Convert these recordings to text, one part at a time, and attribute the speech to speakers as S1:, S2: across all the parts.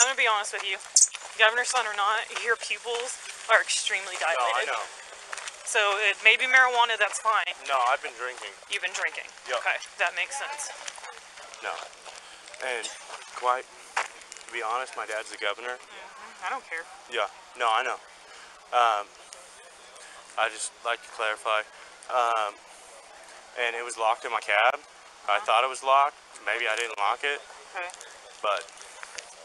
S1: I'm gonna be honest with you. Governor's son or not, your pupils are extremely dilated.
S2: No, I know.
S1: So it may be marijuana, that's fine.
S2: No, I've been drinking.
S1: You've been drinking.
S2: Yeah.
S1: Okay, that makes sense.
S2: No. And quite to be honest, my dad's the governor.
S1: I don't care.
S2: Yeah. No, I know. Um, I just like to clarify. Um, and it was locked in my cab. I thought it was locked. Maybe I didn't lock it,
S1: Okay.
S2: but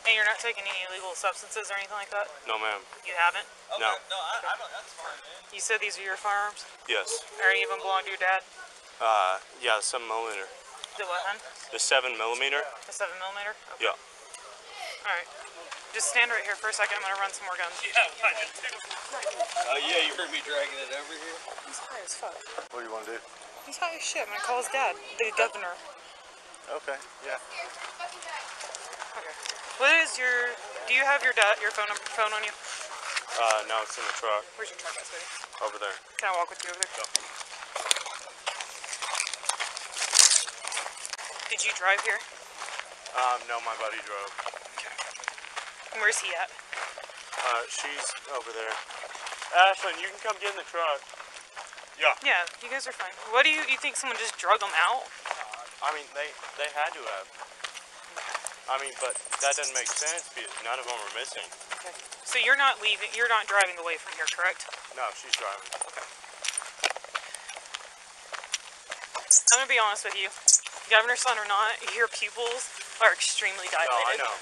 S1: And you're not taking any illegal substances or anything like that?
S2: no, ma'am.
S1: You haven't?
S2: No.
S3: No, I, I don't, that's fine, man.
S1: You said these are your firearms?
S2: Yes.
S1: Or any of them belong to your dad?
S2: Uh, yeah, the seven millimeter.
S1: The what, hun?
S2: The seven millimeter.
S1: The 7 millimeter? Okay.
S2: Yeah.
S1: Alright. Just stand right here for a second. I'm gonna run some more guns.
S3: Yeah, I did too. Oh, yeah, you heard me dragging it over here?
S1: He's high as fuck.
S2: What do you want to do?
S1: He's high as shit. I'm gonna call his dad, the governor.
S2: Okay. Yeah.
S1: Okay. What is your? Do you have your dad your phone number phone on you?
S2: Uh, no, it's in the truck
S1: Where's your truck at, sweetie?
S2: over there.
S1: Can I walk with you over there?
S2: Go.
S1: Did you drive here?
S2: Um, no, my buddy drove.
S1: Okay. Where's he at?
S2: Uh, she's over there. Ashlyn, you can come get in the truck. Yeah.
S1: Yeah, you guys are fine. What do you you think someone just drug them out?
S2: I mean, they they had to have. I mean, but that doesn't make sense because none of them are missing.
S1: Okay. So you're not leaving. You're not driving away from here, correct?
S2: No, she's driving. Okay.
S1: I'm gonna be honest with you. Governor's son or not, your pupils are extremely dilated.
S2: No, I know.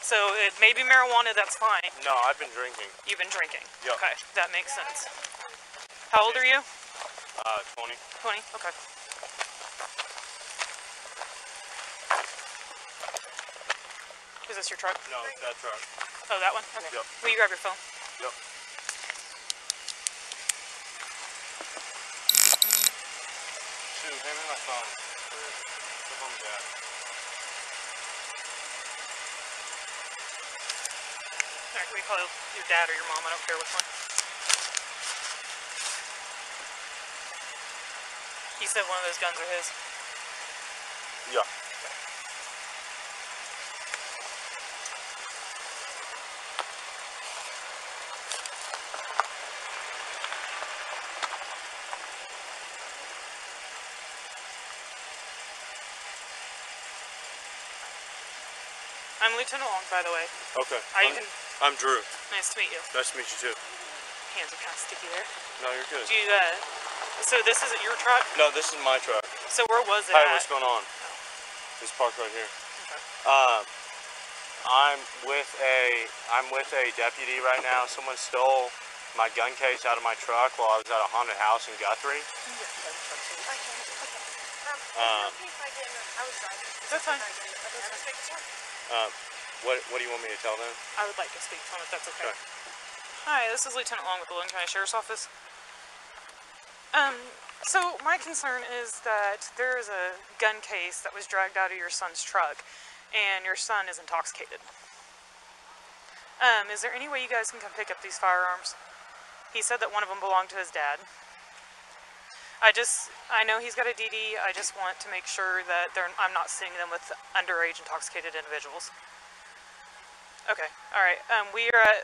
S1: So it may be marijuana, that's fine.
S2: No, I've been drinking.
S1: You've been drinking.
S2: Yeah.
S1: Okay, that makes sense. How old are you?
S2: Uh, 20.
S1: 20? Okay. Is this your truck?
S2: No, that truck.
S1: Oh, that one? Okay.
S2: Yep.
S1: Will you grab your phone?
S2: Yep. Shoot, hand me my phone. The phone jack.
S1: Alright, we call your dad or your mom, I don't care which one. He said one of those guns are his.
S2: Yeah.
S1: I'm Lieutenant Long, by the way.
S2: Okay.
S1: I
S2: I'm,
S1: can.
S2: I'm Drew.
S1: Nice to meet you.
S2: Nice to meet you too.
S1: Hands are kind of sticky there.
S2: No, you're good.
S1: Do you, uh, so this isn't your truck?
S2: No, this is my truck.
S1: So where was it
S2: Hey,
S1: at?
S2: what's going on? It's parked right here.
S1: Okay.
S2: Um, I'm with a I'm with a deputy right now. Someone stole my gun case out of my truck while I was at a haunted house in Guthrie. Um,
S1: That's fine.
S2: Um, what what do you want me to tell them?
S1: I would like to speak to him if that's okay.
S2: Okay.
S1: Hi, this is Lieutenant Long with the Logan County Sheriff's Office. Um, so my concern is that there is a gun case that was dragged out of your son's truck, and your son is intoxicated. Um, is there any way you guys can come pick up these firearms? He said that one of them belonged to his dad. I just, I know he's got a DD. I just want to make sure that they're, I'm not seeing them with underage intoxicated individuals. Okay, all right. Um, we are at,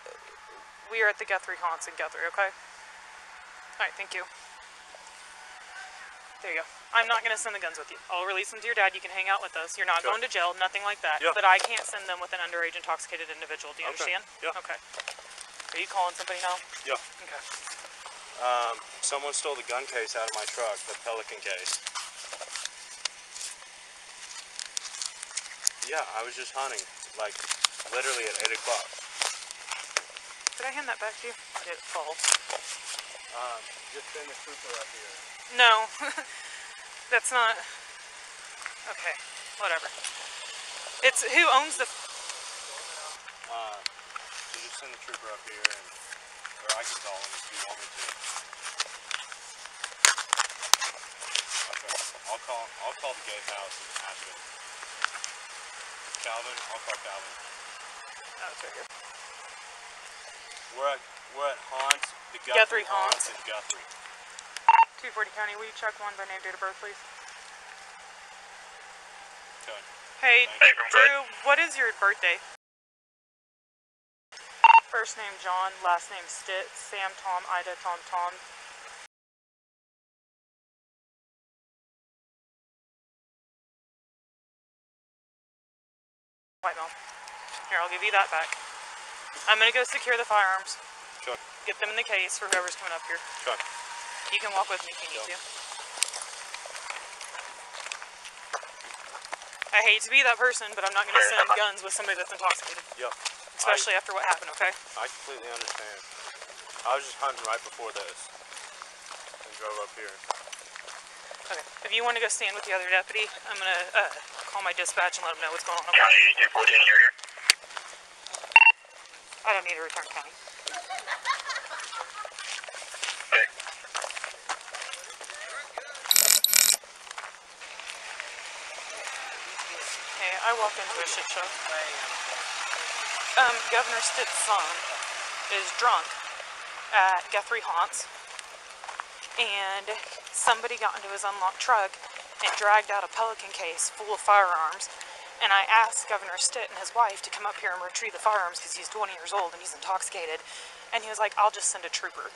S1: we are at the Guthrie Haunts in Guthrie. Okay. All right, thank you. There you go. I'm not gonna send the guns with you. I'll release them to your dad. You can hang out with us. You're not
S2: Sure.
S1: going to jail, nothing like that.
S2: Yeah.
S1: But I can't send them with an underage intoxicated individual. Do you
S2: Okay.
S1: understand?
S2: Yeah.
S1: Okay. Are you calling somebody now?
S2: Yeah.
S1: Okay.
S2: Um, someone stole the gun case out of my truck, the Pelican case. Yeah, I was just hunting, like literally at eight o'clock.
S1: Did I hand that back to you? I did fall.
S2: Um, just send the trooper up here.
S1: No, that's not. Okay, whatever. It's who owns the.
S2: Uh, so just send the trooper up here, and, or I can call him if you want me to. Okay, I'll call. I'll call the gatehouse and ask him. Calvin, I'll call Calvin.
S1: Oh, it's right here.
S2: We're at we're at Haunts, the
S1: Guthrie
S2: Guthrie,
S1: Haunts.
S2: in Guthrie.
S1: 240 County. Will you check one by name, date of birth, please?
S2: Okay.
S1: Hey, Drew. What is your birthday? First name John, last name Stitt, Sam Tom, Ida Tom Tom. White mill. Here, I'll give you that back. I'm gonna go secure the firearms.
S2: Sure.
S1: Get them in the case for whoever's coming up here.
S2: Sure.
S1: You can walk with me if you need to. I hate to be that person, but I'm not gonna send guns with somebody that's intoxicated.
S2: Yep.
S1: Especially after what happened, okay?
S2: I completely understand. I was just hunting right before this and drove up here.
S1: Okay. If you want to go stand with the other deputy, I'm gonna uh, call my dispatch and let them know what's going on. Okay?
S4: County 8214, you're here.
S1: I don't need to return county.
S4: Okay.
S1: Hey, I walked into a shit show. Um, Governor Stitt's son is drunk at Guthrie Haunts, and somebody got into his unlocked truck and dragged out a Pelican case full of firearms. And I asked Governor Stitt and his wife to come up here and retrieve the firearms because he's 20 years old and he's intoxicated. And he was like, I'll just send a trooper.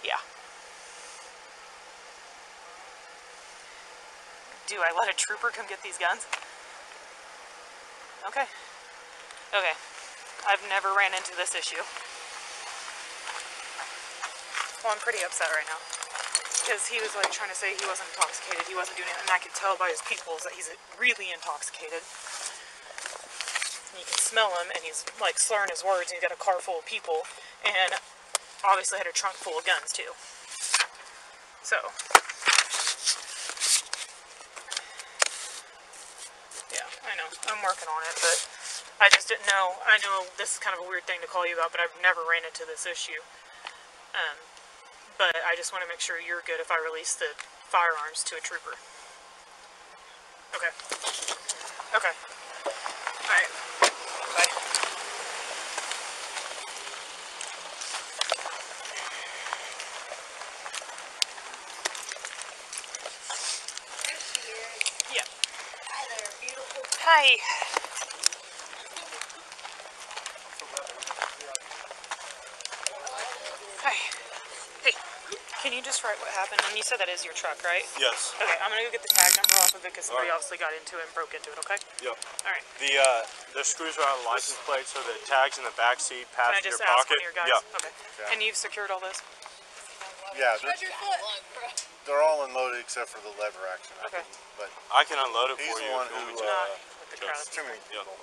S1: Yeah. Do I let a trooper come get these guns? Okay. Okay. I've never ran into this issue. Well, I'm pretty upset right now. Because he was like trying to say he wasn't intoxicated, he wasn't doing it, and I could tell by his pupils that he's really intoxicated. And you can smell him, and he's like slurring his words, and he's got a car full of people, and obviously had a trunk full of guns too. So, Yeah, I know. I'm working on it, but I just didn't know. I know this is kind of a weird thing to call you about, but I've never ran into this issue. Um, but I just want to make sure you're good if I release the firearms to a trooper. Okay. Okay. Alright. Bye.
S5: There she is.
S1: Yeah.
S5: Hi there, beautiful.
S1: Hi. Hi. Hey, can you just write what happened? And you said that is your truck, right?
S2: Yes.
S1: Okay, I'm gonna go get the tag number off of it because somebody
S2: Alright.
S1: obviously got into it and broke into it, okay?
S2: Yep.
S1: Alright.
S2: The uh, the screws are on the license plate, so the tags in the back seat,
S1: Can I
S2: passenger
S1: just ask
S2: pocket.
S1: one of your guys?
S2: Yeah.
S1: Okay.
S2: Yeah.
S1: And you've secured all this?
S6: Yeah, they're,
S5: Spread your foot.
S6: they're all unloaded except for the lever action. I
S1: Okay.
S6: But
S2: I can unload it for you
S6: one
S2: if you want me
S6: who, uh,
S1: Not with the crowd.
S6: too many
S2: Yeah.
S6: people.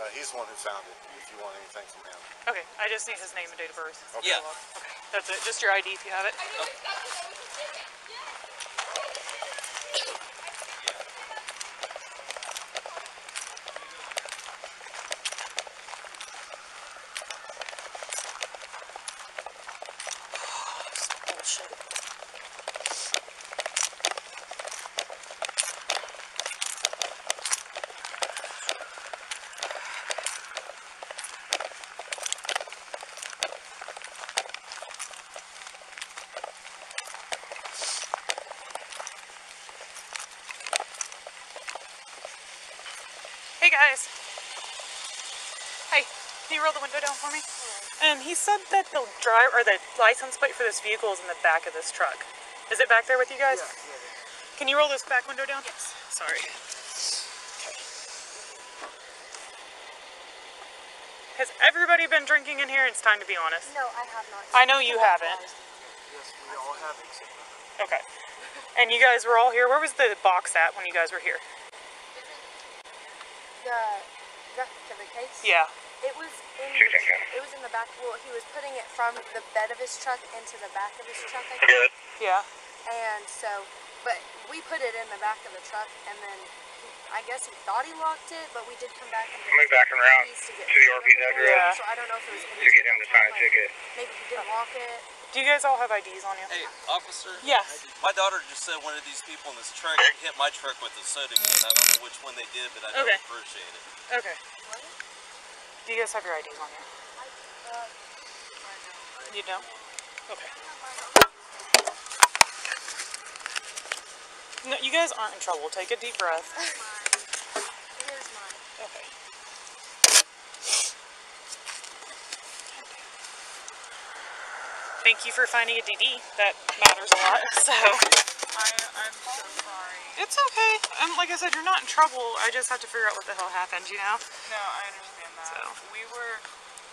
S6: Uh, he's the one who found it. If you want anything from him.
S1: Okay, I just need his name and date of birth.
S6: Okay.
S3: Yeah.
S1: Okay, that's it. Just your ID if you have it. Bullshit. Hey guys. Hey, can you roll the window down for me? Um, he said that the drive or the license plate for this vehicle is in the back of this truck. Is it back there with you guys? Yeah. Can you roll this back window down? Yes. Sorry. Has everybody been drinking in here? It's time to be honest.
S5: No, I have not.
S1: I know you haven't.
S3: Yes, we all have except
S1: Okay. And you guys were all here. Where was the box at when you guys were here?
S5: The rest of the case.
S1: Yeah.
S5: It was in.
S4: Sure,
S5: The,
S4: sure, sure.
S5: it was in the back. Well, he was putting it from the bed of his truck into the back of his truck. I
S4: Good.
S5: think.
S1: Yeah.
S5: And so, but we put it in the back of the truck, and then he, I guess he thought he locked it, but we did come back and get
S4: Move back around
S5: to get
S4: to the RP's
S5: through.
S4: address
S5: So I don't know if it was.
S4: to get him to sign a ticket.
S5: Maybe he didn't lock it.
S1: Do you guys all have IDs on you?
S3: Hey, officer.
S1: Yes.
S3: My daughter just said one of these people in this truck hit my truck with a soda can. I don't know which one they did, but I don't
S1: Okay.
S3: appreciate it.
S1: Okay. Do you guys have your IDs on you? You know? Okay. No, you guys aren't in trouble. Take a deep breath. Okay. Thank you for finding a DD. That matters a lot. So.
S7: I, am so sorry.
S1: It's okay. Um, like I said, you're not in trouble. I just have to figure out what the hell happened, you know?
S7: No, I understand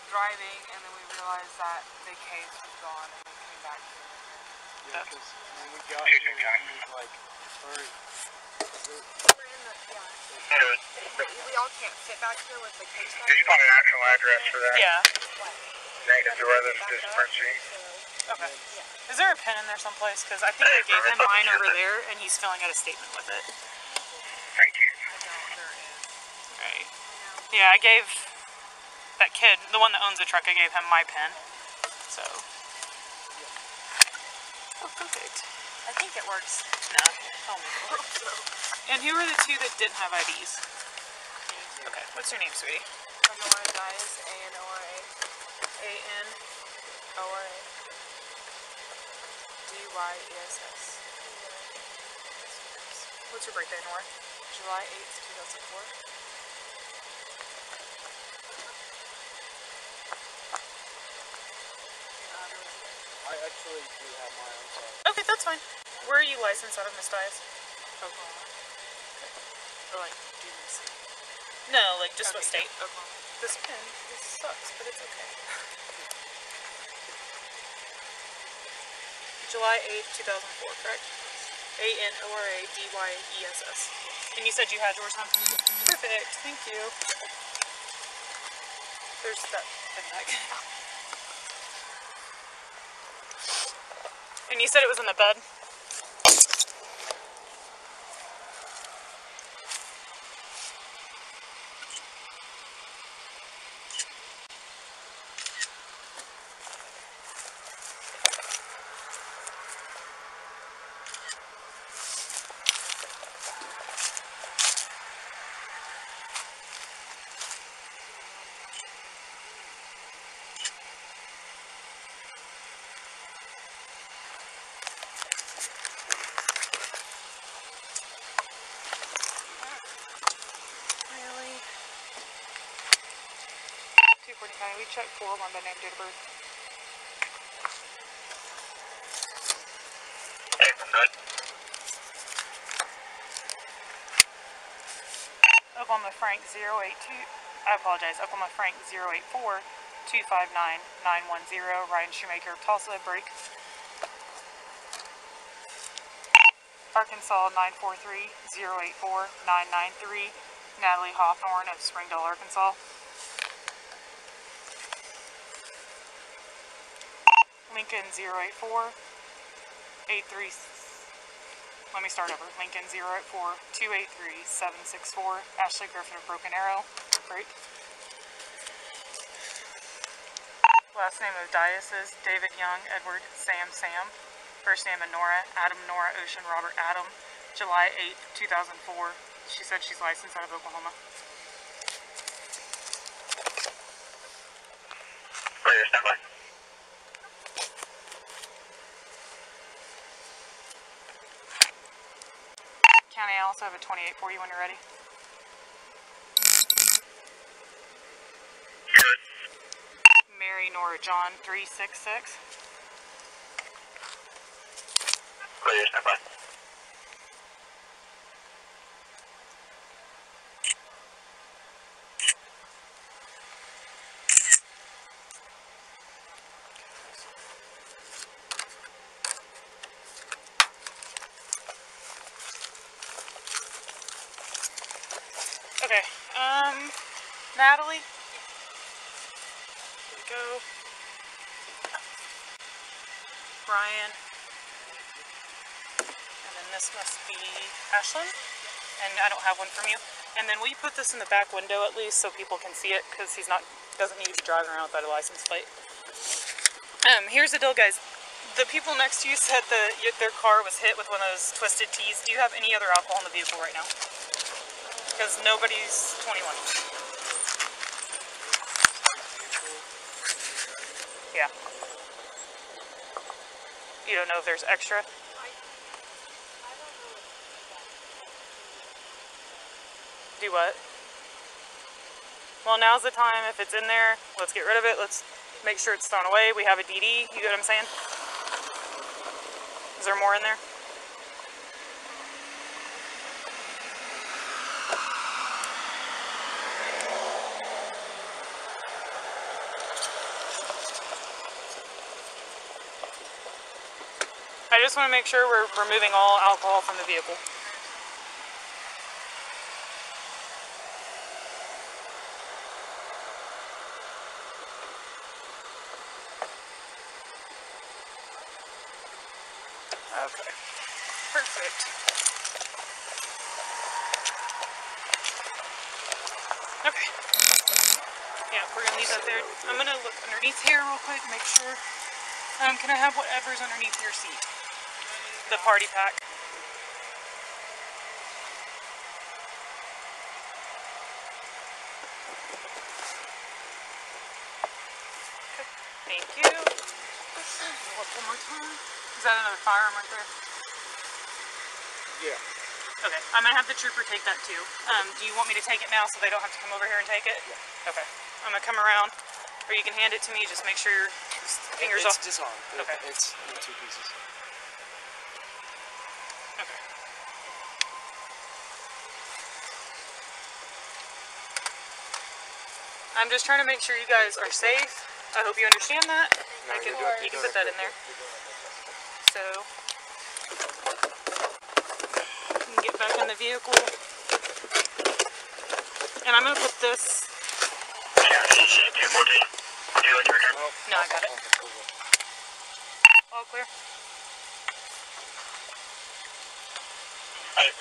S7: driving and then we realized that the case was gone and we came back to it.
S6: Yeah, because when we got here, he was like, hurry.
S5: We're in the, yeah. We, we all can't fit back here with the case back
S4: Did you find an actual address for that?
S1: Yeah.
S4: Negative to whether it's dispersing.
S1: Okay. Is there a pen in there someplace? Because I think I gave him mine over there, and he's filling out a statement with it.
S4: Thank you.
S1: Right. Yeah, I gave that kid, the one that owns the truck, I gave him my pen. So. Oh, perfect.
S5: I think it works.
S1: No. I'll make it. And who were the two that didn't have IDs? Okay. What's your name, sweetie?
S7: Anora Dyess, A-N-O-R-A.
S1: A N.
S7: O-R-A. D-Y-E-S-S.
S1: What's your birthday, Nora?
S7: July 8th, 2004.
S6: I actually do have my own side.
S1: Okay, that's fine. Where are you licensed out of, Miss Dyess?
S7: Oklahoma. Or like, do you see?
S1: No, like just what
S7: Okay,
S1: state?
S7: Oklahoma.
S1: This pen this sucks, but it's okay. July 8th, 2004, correct? A N O R A D Y E S S. And you said you had yours, huh? Perfect, thank you. There's that pen back. And you said it was in the bed? Really? 245, we checked four one by name, date of birth.
S4: Hey, I'm good.
S1: Oklahoma Frank 082, I apologize, Oklahoma Frank 084 259 910, Ryan Shoemaker of Tulsa, break. Arkansas 943 084 993, Natalie Hawthorne of Springdale, Arkansas. Lincoln 084 83 let me start over. Lincoln 084 283 764. Ashley Griffin of Broken Arrow. Great. Last name of is David Young, Edward, Sam, Sam. First name of Nora, Adam, Nora, Ocean, Robert, Adam. July 8th, 2004. She said she's licensed out of Oklahoma.
S4: Clear, stand by.
S1: County, I also have a 28 for you when you're ready. Mary Nora John 366.
S4: Clear, stand by.
S1: Okay. Um, Natalie. Here we go. Brian. And then this must be Ashlyn. And I don't have one from you. And then we put this in the back window at least so people can see it because he's not doesn't need to be driving around without a license plate. Um, here's the deal, guys. The people next to you said that their car was hit with one of those Twisted Teas. Do you have any other alcohol in the vehicle right now? Because nobody's 21. Yeah. You don't know if there's extra? What? Well, now's the time. If it's in there, let's get rid of it. Let's make sure it's thrown away. We have a DD. You get what I'm saying? Is there more in there? I just want to make sure we're removing all alcohol from the vehicle. Okay. Perfect. Okay. Yeah, we're gonna leave that there. I'm gonna look underneath here real quick, make sure. Um, can I have whatever's underneath your seat? The party pack. Thank you. One more time. Is that another firearm right there?
S6: Yeah.
S1: Okay, I'm gonna have the trooper take that too. Um, do you want me to take it now so they don't have to come over here and take it? Yeah. Okay, I'm gonna come around, or you can hand it to me. Just make sure your fingers
S8: it's
S1: off.
S8: disarmed.
S1: Okay.
S8: It's in two pieces.
S1: Okay. I'm just trying to make sure you guys are safe. I hope you understand that. I can, you can put that in there. So, you can get back in the vehicle. And I'm gonna put this.
S4: County 214. You and your turn.
S1: No, I got it. All clear.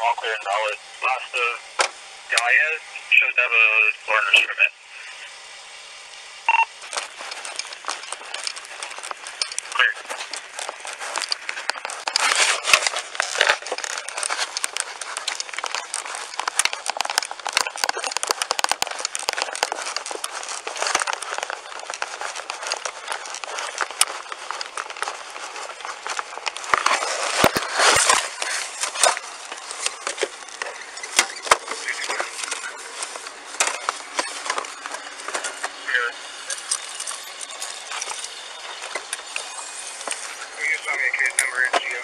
S4: All clear and solid. Last of Dyess shows to have a learner's permit. Clear. Will you tell me a case number and CO?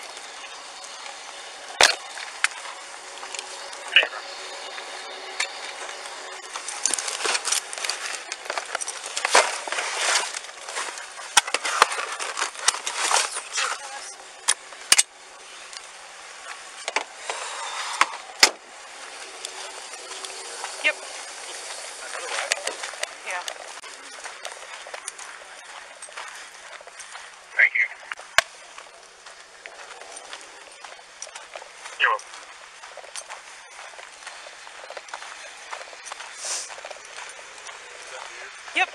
S1: Yep. Yeah.
S4: Thank you. You're welcome.
S1: Yep.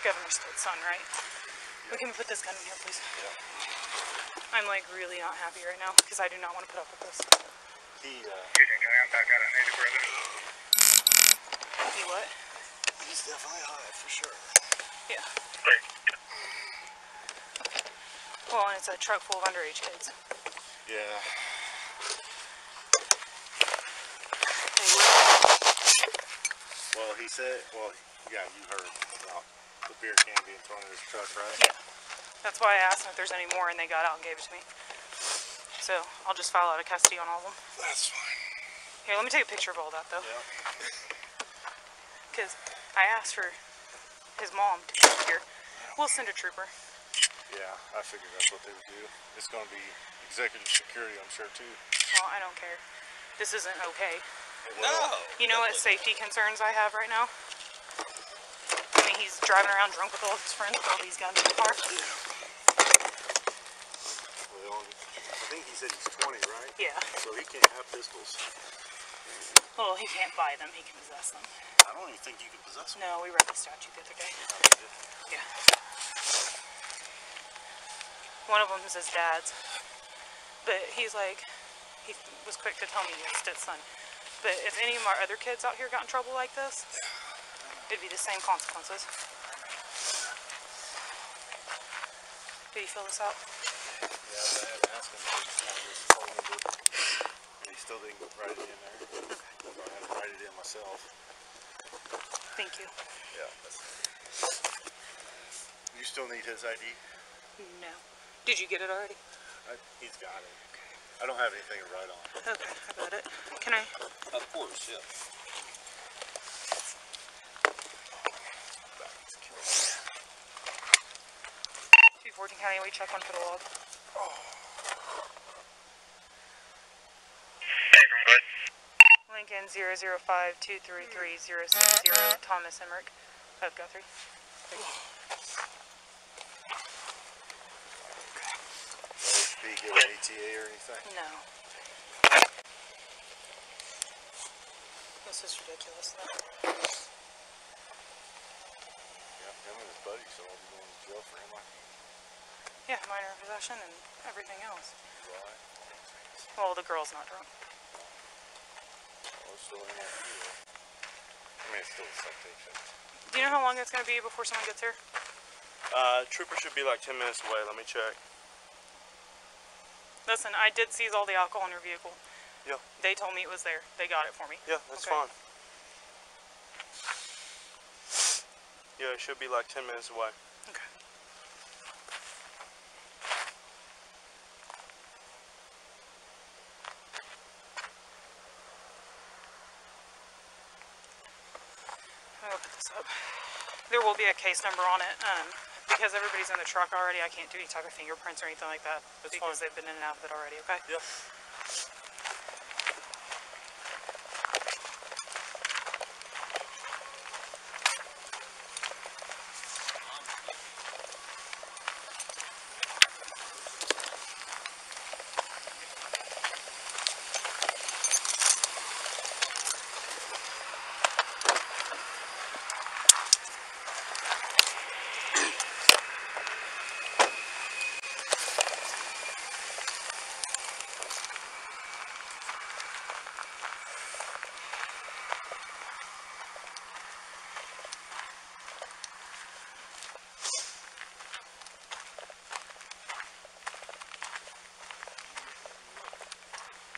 S1: For Governor's son, right? We can put this gun in here, please. I'm like really not happy right now because I do not want to put up with this.
S6: He, uh,
S4: Houston County, I'm back out of Native Brother.
S1: See what?
S6: he's definitely high for sure.
S1: Yeah.
S4: Clear.
S1: Well, and it's a truck full of underage kids.
S6: Yeah. Well, he said, well, yeah, you heard about the beer can being thrown in his truck, right?
S1: Yeah. That's why I asked them if there's any more, and they got out and gave it to me. So I'll just file out of custody on all of them.
S6: That's fine.
S1: Here, let me take a picture of all that though,
S6: Yeah.
S1: because I asked for his mom to be here. We'll send a trooper.
S6: Yeah, I figured that's what they would do. It's gonna be executive security, I'm sure, too.
S1: Well, I don't care. This isn't okay.
S3: No.
S1: You know what safety concerns I have right now? I mean, he's driving around drunk with all his friends with all these guns in the car.
S6: Well, I think he said he's 20, right?
S1: Yeah.
S6: So he can't have pistols.
S1: Well, he can't buy them. He can possess them.
S6: I don't even think you can possess them.
S1: No, we read the statute the other day. Oh, yeah. One of them is his dad's. But he's like, he was quick to tell me it's his son. But if any of our other kids out here got in trouble like this, it'd be the same consequences. Did you fill this out?
S6: Yeah, but I had to ask him. but I just told him to. and He still didn't write it in there. So I had to write it in myself.
S1: Thank you.
S6: Yeah. That's, You still need his ID?
S1: No. Did you get it already?
S6: I, he's got it. I don't have anything to write on.
S1: Okay, I got it. Can I?
S3: Of course, yeah.
S1: Two fourteen County, we check one for the log.
S4: Good.
S1: Lincoln zero zero five two three three zero six zero. Thomas Emmerich of Guthrie.
S6: An ATA or anything?
S1: No. This is ridiculous. Though.
S6: Yeah, him and his buddy, so I'll be going to jail for him.
S1: Yeah, minor possession and everything else.
S6: right.
S1: Well, the girl's not drunk.
S6: Well, it's still in that. I mean, it's still a citation.
S1: Do you know how long it's gonna be before someone gets here?
S2: Uh, trooper should be like 10 minutes away. Let me check.
S1: Listen, I did seize all the alcohol in your vehicle.
S2: Yeah.
S1: They told me it was there. They got it for me.
S2: Yeah, that's
S1: Okay.
S2: fine. Yeah, it should be like 10 minutes away.
S1: Okay. Let me look this up. There will be a case number on it. Um, because everybody's in the truck already, I can't do any type of fingerprints or anything like that.
S2: That's
S1: because
S2: fine.
S1: they've been in and out of it already, okay?
S2: Yeah.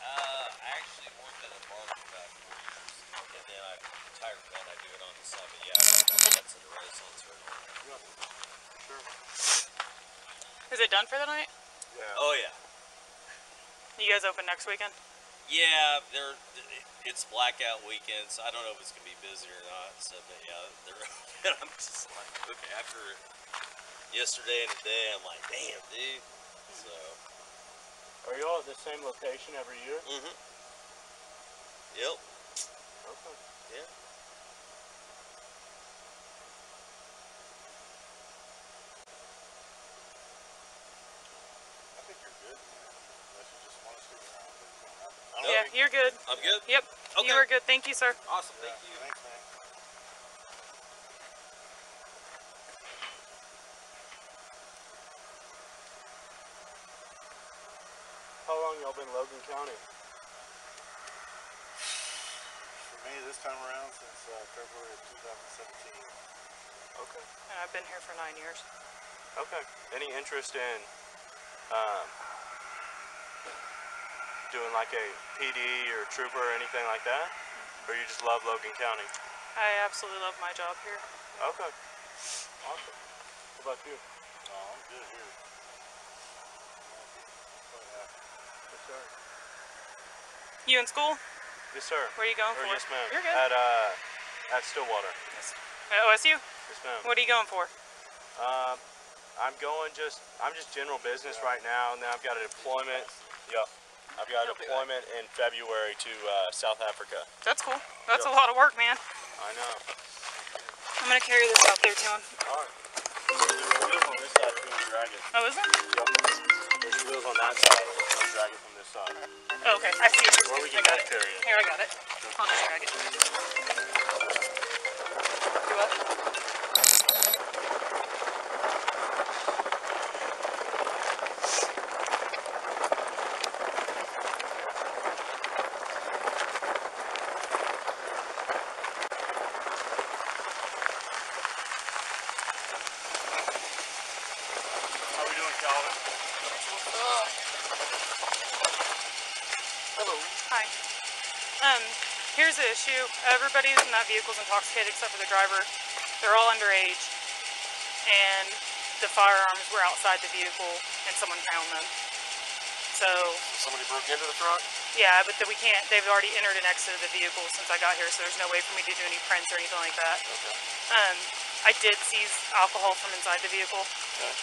S3: Uh, I actually worked at a bar for about four years, and then I retired from that. I do it on the side, but yeah, that's in the Renaissance right now.
S1: Is it done for the night?
S6: Yeah.
S3: Oh yeah,
S1: You guys open next weekend?
S3: yeah. They're it's blackout weekend, so I don't know if it's gonna be busy or not. So, but yeah, they're. and I'm just like, okay, after yesterday and today, I'm like, damn, dude. So,
S2: Are you all at the same location every year?
S3: mm-hmm. Yep.
S2: Okay.
S3: Yeah.
S6: I think you're good, man. Unless you just want to stick around. But it's gonna happen. I don't
S1: Yeah,
S6: think-
S1: you're good.
S3: I'm good.
S1: Yep.
S3: Okay.
S1: You are good. Thank you, sir.
S3: Awesome. Thank you.
S6: Thanks, man.
S2: How long y'all been Logan County?
S6: For me, this time around, since uh, February of 2017.
S2: Okay.
S1: And I've been here for nine years.
S2: Okay. Any interest in um, doing like a PD or trooper or anything like that? Or you just love Logan County?
S1: I absolutely love my job here.
S2: Okay. Awesome. What about you?
S6: No, I'm good here.
S2: Yes, sir.
S1: You in school?
S2: Yes, sir.
S1: Where are you going
S2: Or
S1: for?
S2: yes, ma'am.
S1: You're good.
S2: At uh, at Stillwater.
S1: At OSU?
S2: Yes, ma'am.
S1: What are you going for?
S2: Um, I'm going just, I'm just general business right now, and then I've got a deployment. Yep. I've got a deployment in February to uh, South Africa.
S1: That's cool. That's a lot of work, man.
S2: I know.
S1: I'm gonna carry this out there to him.
S2: All right. There's on this side too, and.
S1: Oh, is there?
S2: Yep. There's wheels on that side, and I'll drag it from this side.
S1: Oh, okay. I see it.
S2: Or we
S1: I
S2: can
S1: got it.
S2: carry it.
S1: Here, I got it. I'll just drag it. Do what?
S2: How we doing, Calvin?
S1: Hello. Hi. Um, here's the issue. Everybody in that vehicle is intoxicated except for the driver. They're all underage. And the firearms were outside the vehicle and someone found them. So
S8: Somebody broke into the truck?
S1: yeah, but then we can't. They've already entered and exited the vehicle since I got here, so there's no way for me to do any prints or anything like that.
S8: Okay.
S1: Um, I did seize alcohol from inside the vehicle.
S8: Okay.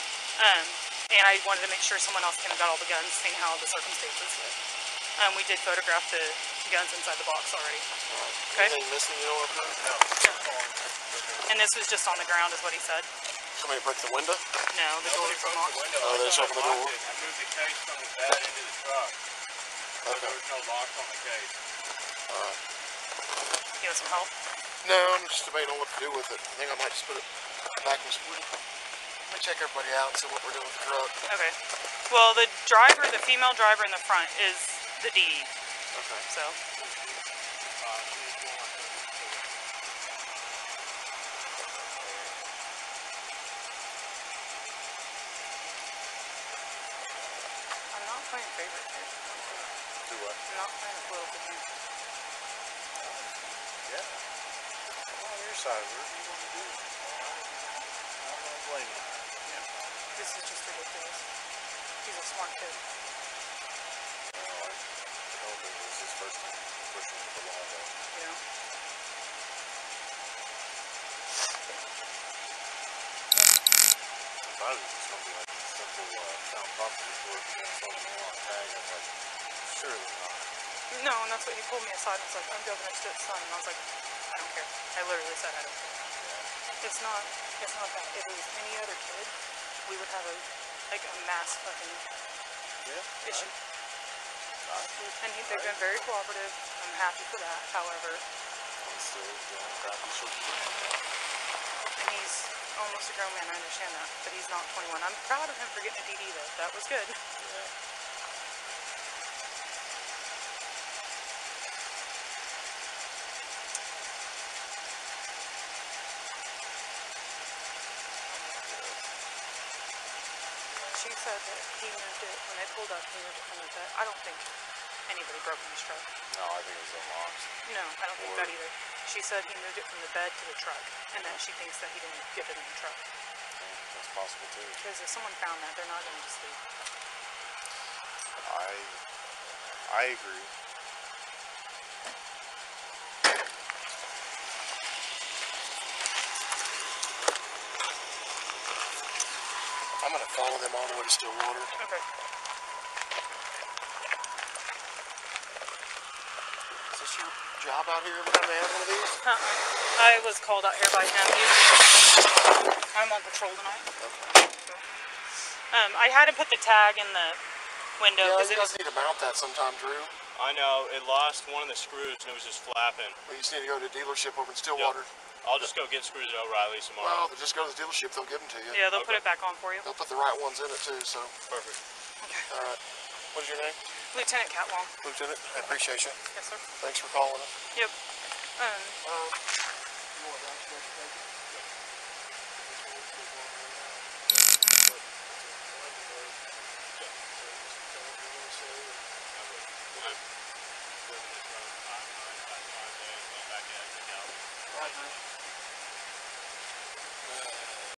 S1: Um, and I wanted to make sure someone else came and got all the guns, seeing how the circumstances. Um, we did photograph the guns inside the box already. Okay.
S8: Anything missing, you know, up there?
S1: And this was just on the ground, is what he said.
S8: Somebody broke the window?
S1: No, the doors were locked.
S8: Oh, they just opened the door?
S6: I moved the case from the bed into the truck. So
S8: Okay.
S6: there was no lock on the case.
S8: Alright.
S1: You want some help?
S8: No, I'm just debating on what to do with it. I think I might just put it back in the school. Let me check everybody out and see what we're doing with the truck.
S1: Okay. Well, the driver, the female driver in the front, is the DD.
S8: Okay.
S1: So. I'm not playing favorite here.
S6: Do what?
S1: I'm not playing a political game.
S6: Yeah. On your side, whatever you want to do. I'm not blaming you.
S1: This is just ridiculous. He's a smart kid.
S6: Well, I don't think this is his first time pushing with the law, though.
S1: You.
S6: If I was just gonna be like uh, surely not.
S1: No, and that's what he pulled me aside and was like, I'm governor Stitt's son. And I was like, I don't care. I literally said I don't care. It's not, it's not that. If it was any other kid, we would have a, like a mass fucking
S6: Yeah.
S1: issue.
S6: Think
S1: And he, they've been very cooperative. I'm happy for that. However, and he's almost a grown man. I understand that, but he's not 21. I'm proud of him for getting a DD though. That was good.
S6: Yeah.
S1: She said that he moved it when they pulled up. He moved it from the bed. I don't think anybody broke in his truck.
S6: No, I think it was unlocked.
S1: No, I don't think that either. She said he moved it from the bed to the truck, and then she thinks that he didn't give it in the truck.
S6: Yeah, that's possible too.
S1: Because if someone found that, they're not going to sleep.
S6: I I agree.
S8: I'm gonna follow them all the way to Stillwater.
S1: Okay.
S8: This your job out here every time they have one of these?
S1: Uh-uh. I was called out here by him. I'm on patrol tonight. Um, I had to put the tag in the window
S8: Yeah,
S1: because
S8: you
S1: it
S8: guys
S1: was.
S8: need to mount that sometime, Drew.
S2: I know it lost one of the screws and it was just flapping.
S8: We just need to go to the dealership over in Stillwater.
S2: I'll just go get screws at O'Reilly's tomorrow.
S8: Well, they'll just go to the dealership, they'll give them to you.
S1: Yeah, they'll put it back on for you.
S8: They'll put the right ones in it too, so.
S2: Perfect. Okay.
S8: Alright. What's your name?
S1: Lieutenant Catwong.
S8: Lieutenant, I appreciate you.
S1: Yes, sir.
S8: Thanks for calling us.
S1: Yep. Um,
S8: Uh,